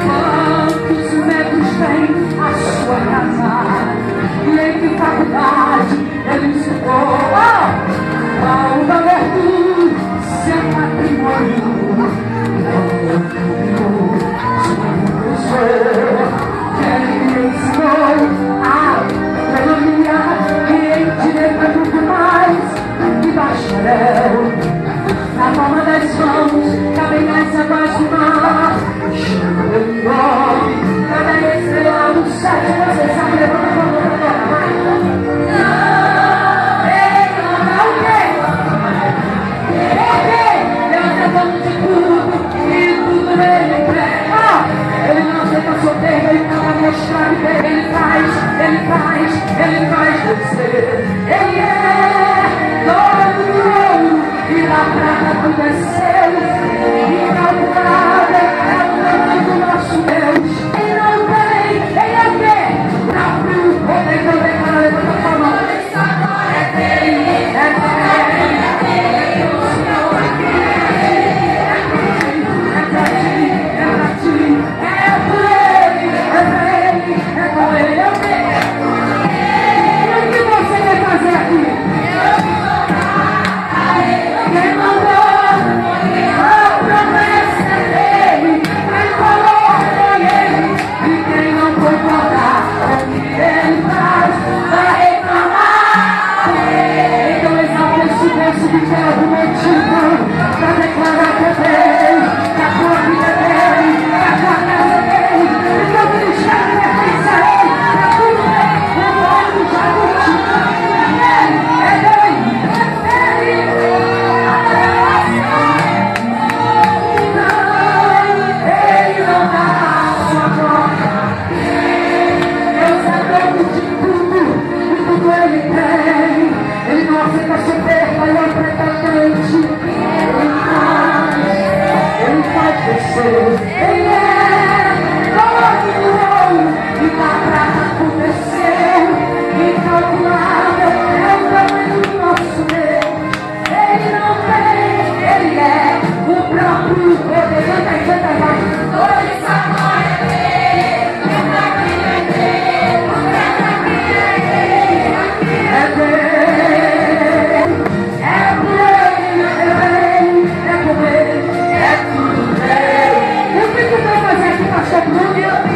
come to make me. Thank you. and. Amen. Gracias.